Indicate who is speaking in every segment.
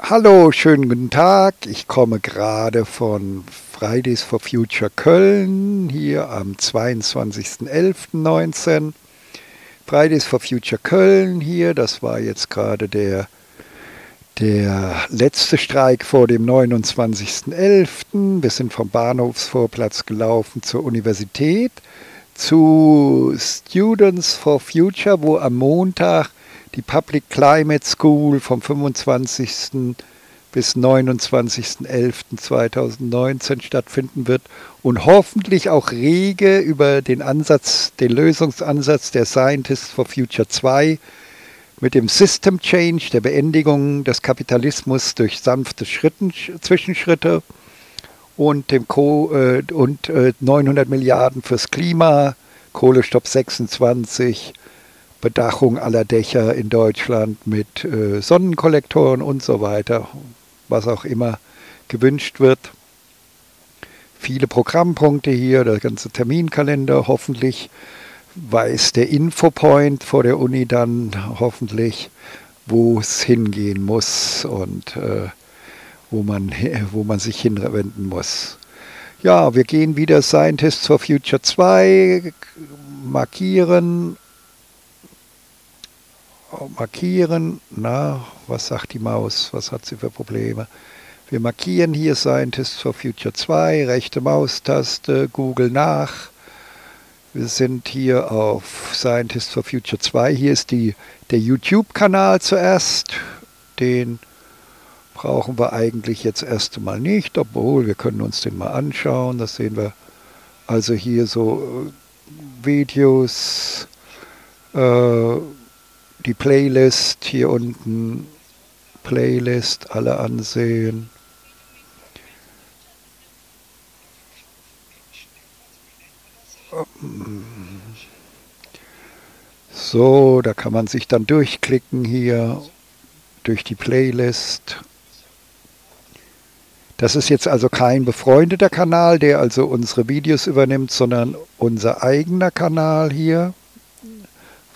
Speaker 1: Hallo, schönen guten Tag. Ich komme gerade von Fridays for Future Köln hier am 22.11.19. Fridays for Future Köln hier, das war jetzt gerade der, der letzte Streik vor dem 29.11. Wir sind vom Bahnhofsvorplatz gelaufen zur Universität, zu Students for Future, wo am Montag die Public Climate School vom 25. bis 29.11.2019 stattfinden wird und hoffentlich auch rege über den Ansatz, den Lösungsansatz der Scientists for Future 2 mit dem System Change, der Beendigung des Kapitalismus durch sanfte Schritten, Zwischenschritte und dem Co äh, und äh, 900 Milliarden fürs Klima, Kohlestopp 26, Bedachung aller Dächer in Deutschland mit äh, Sonnenkollektoren und so weiter, was auch immer gewünscht wird. Viele Programmpunkte hier, der ganze Terminkalender. Hoffentlich weiß der Infopoint vor der Uni dann hoffentlich, wo es hingehen muss und äh, wo, man, wo man sich hinwenden muss. Ja, wir gehen wieder Scientists for Future 2, markieren markieren. Na, was sagt die Maus? Was hat sie für Probleme? Wir markieren hier Scientists for Future 2, rechte Maustaste, Google nach. Wir sind hier auf Scientists for Future 2. Hier ist die, der YouTube-Kanal zuerst. Den brauchen wir eigentlich jetzt erst einmal nicht, obwohl wir können uns den mal anschauen. Das sehen wir also hier so äh, Videos. Äh, die Playlist hier unten, Playlist, alle ansehen. So, da kann man sich dann durchklicken hier durch die Playlist. Das ist jetzt also kein befreundeter Kanal, der also unsere Videos übernimmt, sondern unser eigener Kanal hier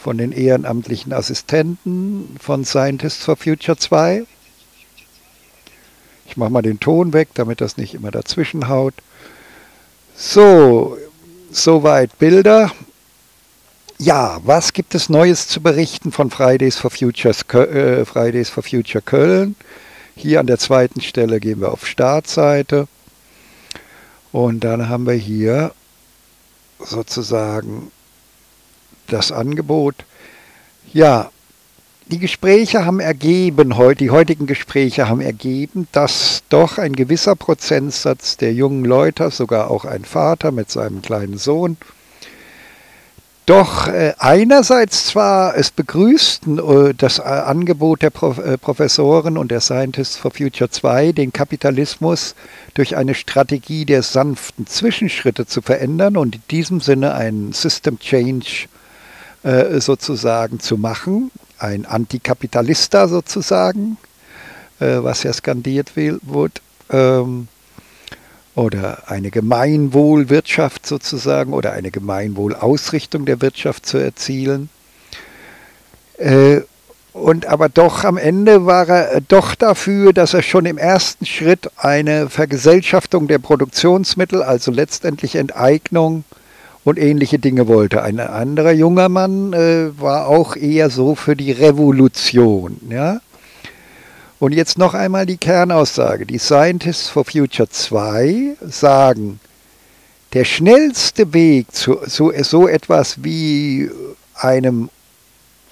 Speaker 1: von den ehrenamtlichen Assistenten von Scientists for Future 2. Ich mache mal den Ton weg, damit das nicht immer dazwischen haut. So, soweit Bilder. Ja, was gibt es Neues zu berichten von Fridays for, Futures, äh, Fridays for Future Köln? Hier an der zweiten Stelle gehen wir auf Startseite. Und dann haben wir hier sozusagen das Angebot. Ja, die Gespräche haben ergeben, die heutigen Gespräche haben ergeben, dass doch ein gewisser Prozentsatz der jungen Leute, sogar auch ein Vater mit seinem kleinen Sohn, doch äh, einerseits zwar es begrüßten, äh, das äh, Angebot der Professoren und der Scientists for Future 2, den Kapitalismus durch eine Strategie der sanften Zwischenschritte zu verändern und in diesem Sinne einen System Change äh, sozusagen zu machen, ein Antikapitalista sozusagen, äh, was ja skandiert wird, ähm, oder eine Gemeinwohlwirtschaft sozusagen oder eine Gemeinwohlausrichtung der Wirtschaft zu erzielen. Äh, und aber doch am Ende war er doch dafür, dass er schon im ersten Schritt eine Vergesellschaftung der Produktionsmittel, also letztendlich Enteignung und ähnliche Dinge wollte. Ein anderer junger Mann äh, war auch eher so für die Revolution. Ja? Und jetzt noch einmal die Kernaussage. Die Scientists for Future 2 sagen, der schnellste Weg zu so, so etwas wie einem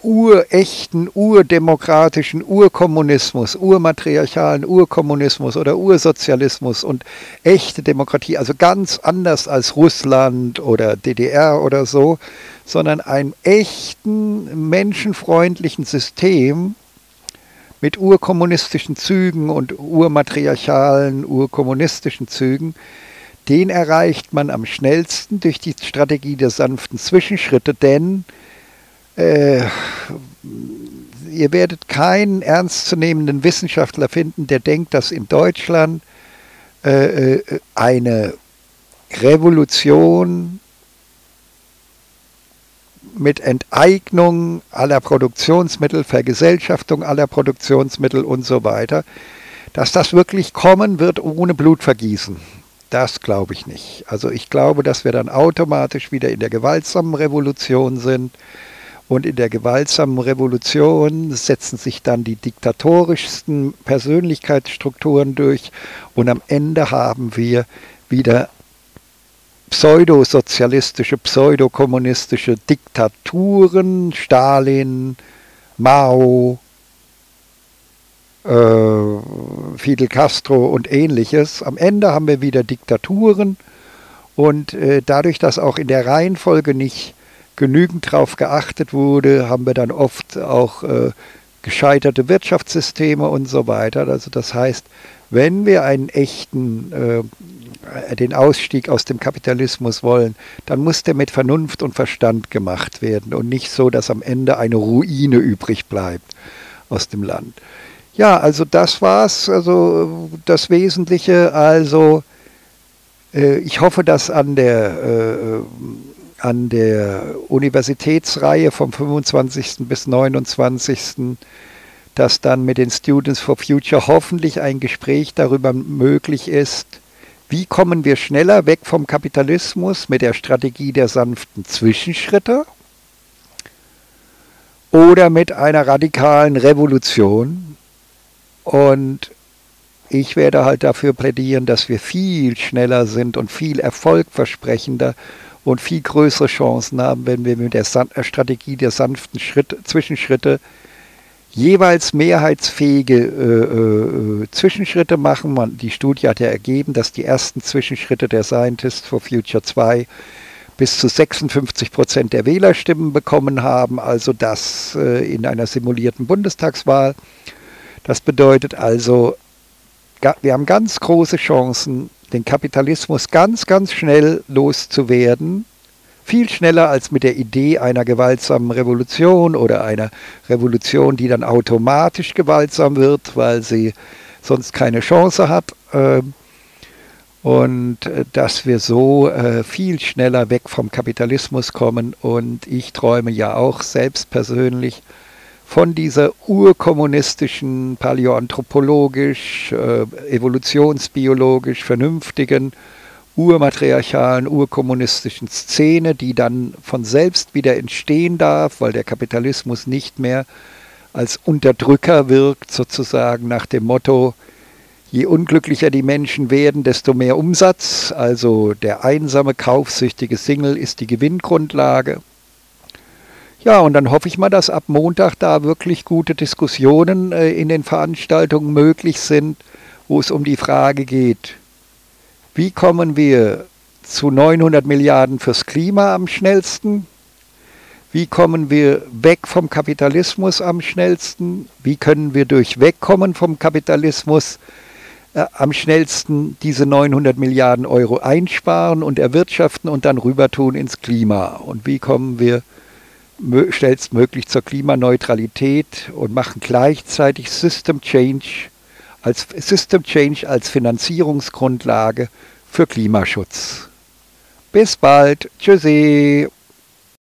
Speaker 1: urechten, urdemokratischen Urkommunismus, urmatriarchalen Urkommunismus oder Ursozialismus und echte Demokratie, also ganz anders als Russland oder DDR oder so, sondern einem echten, menschenfreundlichen System mit urkommunistischen Zügen und urmatriarchalen, urkommunistischen Zügen, den erreicht man am schnellsten durch die Strategie der sanften Zwischenschritte, denn äh, ihr werdet keinen ernstzunehmenden Wissenschaftler finden, der denkt, dass in Deutschland äh, äh, eine Revolution mit Enteignung aller Produktionsmittel, Vergesellschaftung aller Produktionsmittel und so weiter, Dass das wirklich kommen wird ohne Blutvergießen, das glaube ich nicht. Also ich glaube, dass wir dann automatisch wieder in der gewaltsamen Revolution sind. Und in der gewaltsamen Revolution setzen sich dann die diktatorischsten Persönlichkeitsstrukturen durch. Und am Ende haben wir wieder pseudosozialistische, pseudokommunistische Diktaturen, Stalin, Mao, äh, Fidel Castro und ähnliches. Am Ende haben wir wieder Diktaturen und äh, dadurch, dass auch in der Reihenfolge nicht genügend darauf geachtet wurde, haben wir dann oft auch äh, gescheiterte Wirtschaftssysteme und so weiter. Also das heißt, wenn wir einen echten, äh, den Ausstieg aus dem Kapitalismus wollen, dann muss der mit Vernunft und Verstand gemacht werden und nicht so, dass am Ende eine Ruine übrig bleibt aus dem Land. Ja, also das war's, also das Wesentliche. Also äh, ich hoffe, dass an der äh, an der Universitätsreihe vom 25. bis 29 dass dann mit den Students for Future hoffentlich ein Gespräch darüber möglich ist, wie kommen wir schneller weg vom Kapitalismus mit der Strategie der sanften Zwischenschritte oder mit einer radikalen Revolution. Und ich werde halt dafür plädieren, dass wir viel schneller sind und viel erfolgversprechender und viel größere Chancen haben, wenn wir mit der Strategie der sanften Schritt, Zwischenschritte jeweils mehrheitsfähige äh, äh, Zwischenschritte machen. Man, die Studie hat ja ergeben, dass die ersten Zwischenschritte der Scientists for Future 2 bis zu 56 Prozent der Wählerstimmen bekommen haben, also das äh, in einer simulierten Bundestagswahl. Das bedeutet also, wir haben ganz große Chancen, den Kapitalismus ganz, ganz schnell loszuwerden viel schneller als mit der Idee einer gewaltsamen Revolution oder einer Revolution, die dann automatisch gewaltsam wird, weil sie sonst keine Chance hat. Ähm, und äh, dass wir so äh, viel schneller weg vom Kapitalismus kommen. Und ich träume ja auch selbst persönlich von dieser urkommunistischen, paläoanthropologisch, äh, evolutionsbiologisch vernünftigen urmatriarchalen, urkommunistischen Szene, die dann von selbst wieder entstehen darf, weil der Kapitalismus nicht mehr als Unterdrücker wirkt, sozusagen nach dem Motto, je unglücklicher die Menschen werden, desto mehr Umsatz. Also der einsame, kaufsüchtige Single ist die Gewinngrundlage. Ja, und dann hoffe ich mal, dass ab Montag da wirklich gute Diskussionen äh, in den Veranstaltungen möglich sind, wo es um die Frage geht, wie kommen wir zu 900 Milliarden fürs Klima am schnellsten? Wie kommen wir weg vom Kapitalismus am schnellsten? Wie können wir durch Wegkommen vom Kapitalismus äh, am schnellsten diese 900 Milliarden Euro einsparen und erwirtschaften und dann rüber tun ins Klima? Und wie kommen wir schnellstmöglich zur Klimaneutralität und machen gleichzeitig System Change als System Change als Finanzierungsgrundlage für Klimaschutz. Bis bald. Tschüssi.